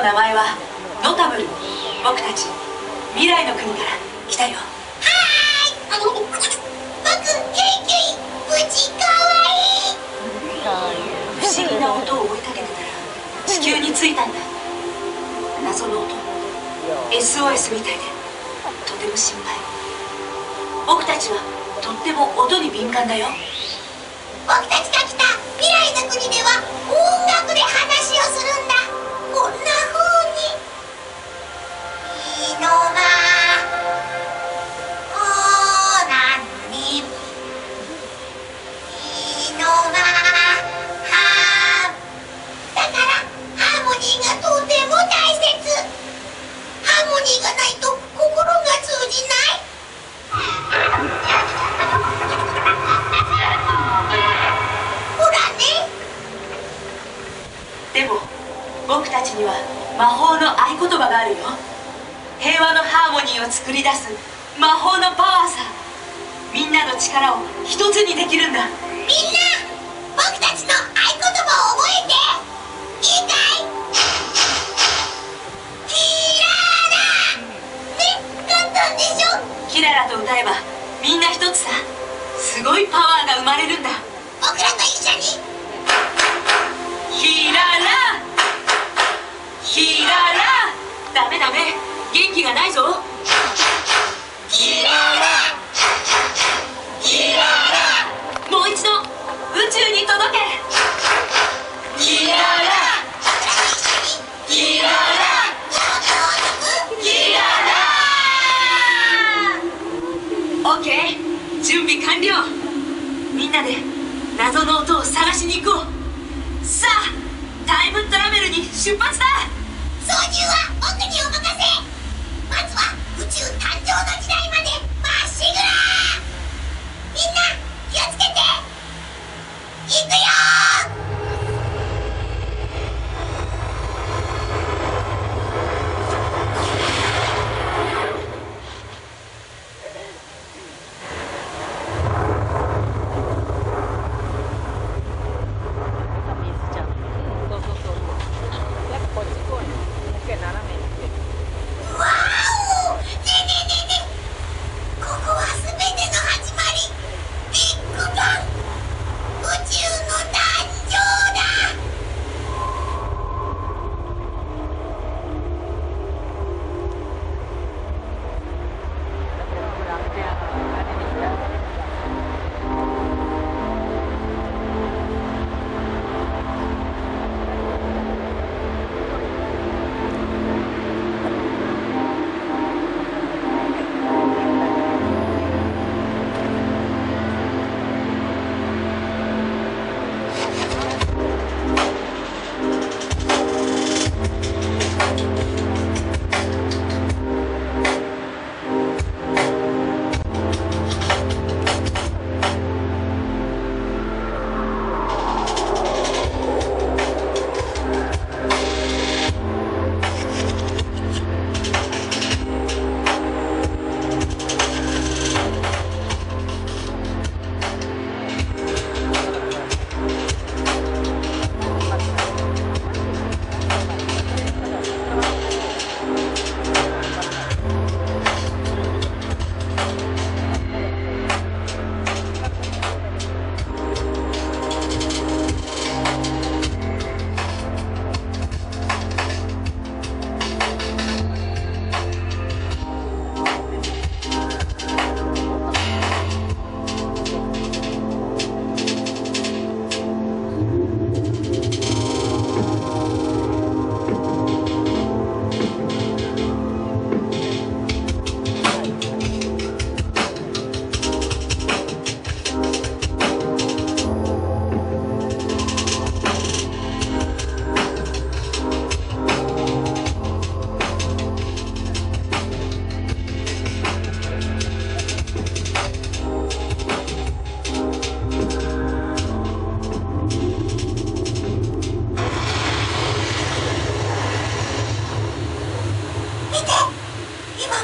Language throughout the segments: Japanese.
の名前はノタブル。僕たち未来の国から来たよ。はーいあの僕ケイケイ無事かわいい不思議な音を追いかけてたら地球に着いたんだ。謎の音 SOS みたいでとても心配。僕たちはとっても音に敏感だよ。僕たちが来た未来の国では音楽で話をするんだ。こんな「の前歌えばみんな一つさ。すごいパワーが生まれるんだ。僕らと一緒に。キララキララダメダメ。元気がないぞ。キララキララもう一度。宇宙に届け。キララキララ備完了。みんなで謎の音を探しに行こう。さあタイムトラベルに出発だ。操縦は奥にお任せ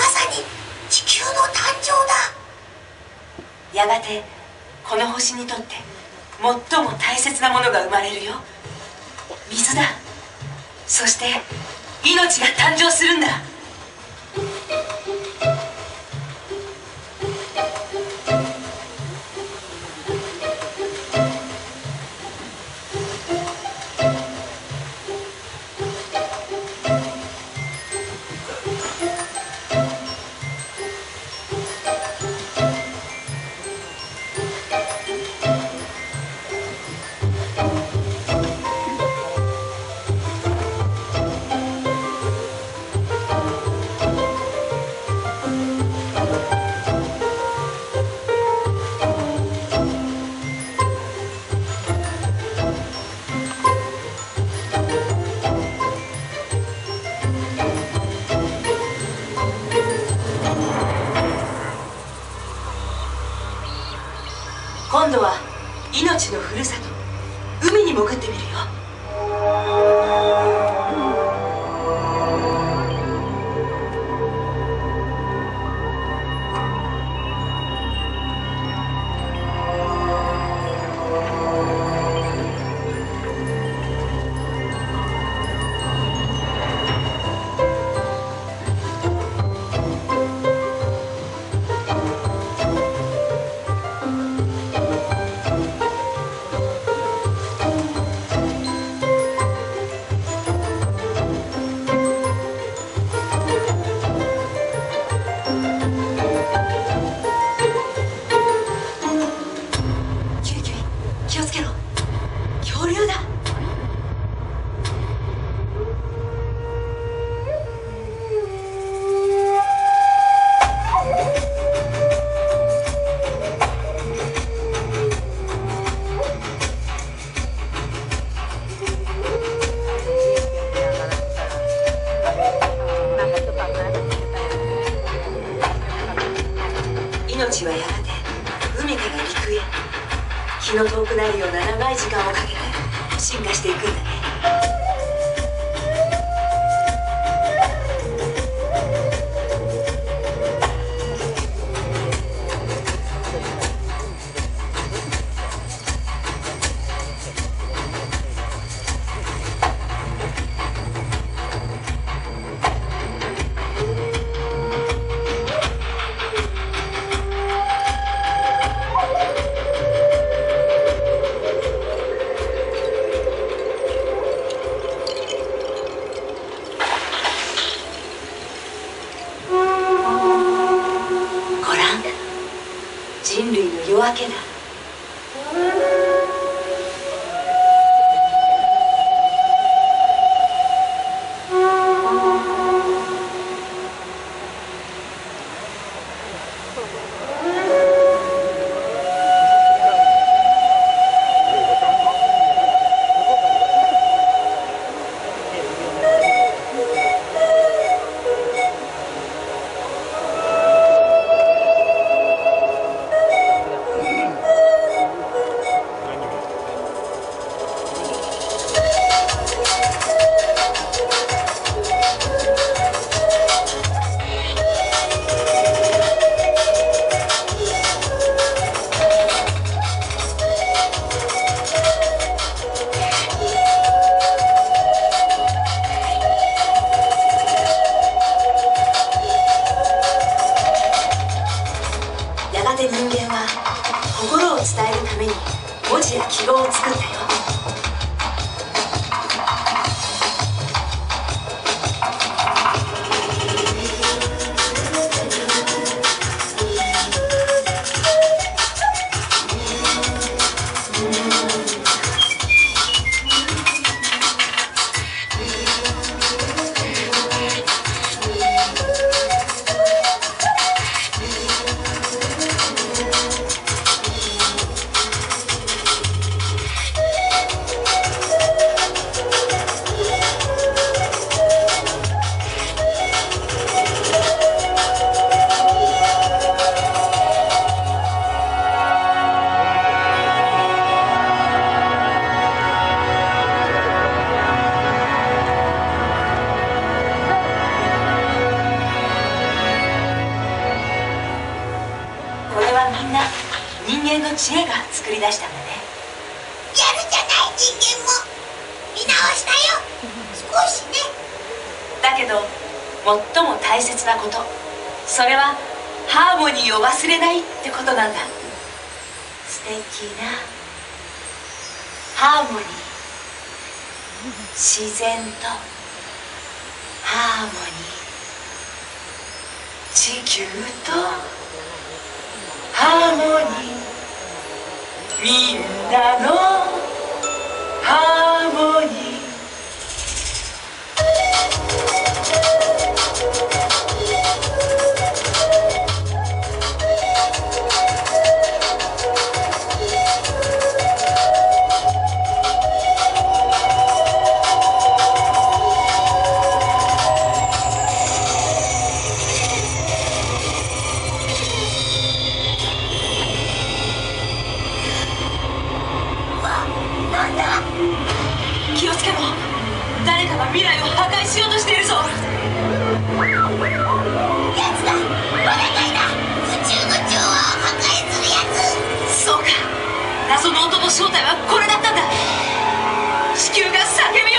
まさに地球の誕生だ。やがてこの星にとって最も大切なものが生まれるよ。水だ。そして命が誕生するんだ。知恵が作り出したんだね。やるじゃない人間も見直したよ。少しね。だけど最も大切なこと。それはハーモニーを忘れないってことなんだ。素敵な。ハーモニー。自然と。ハーモニー。地球とハーモニーみんなの謎の音の正体はこれだったんだ。地球が叫び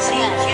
Sim,